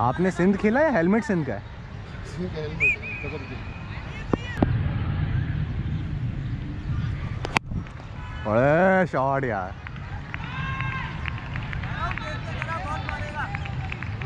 आपने सिंध खेला या हेलमेट सिंध का है? बड़े शॉट यार।